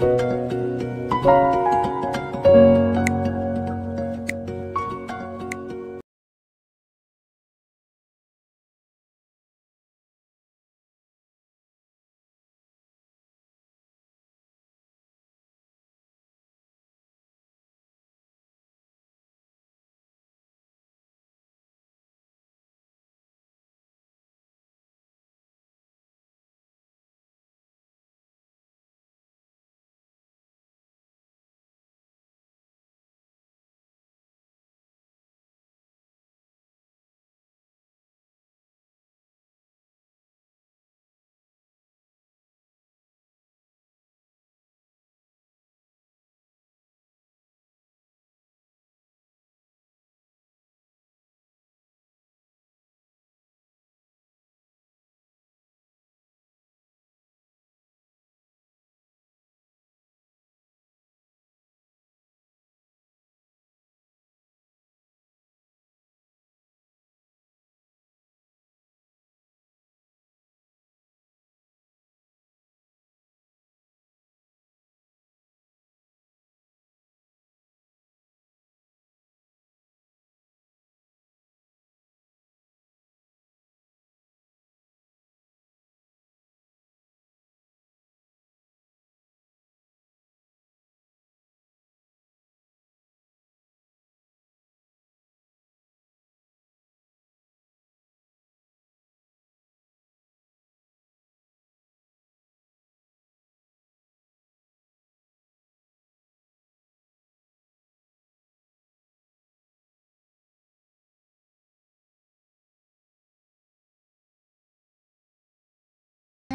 Thank you.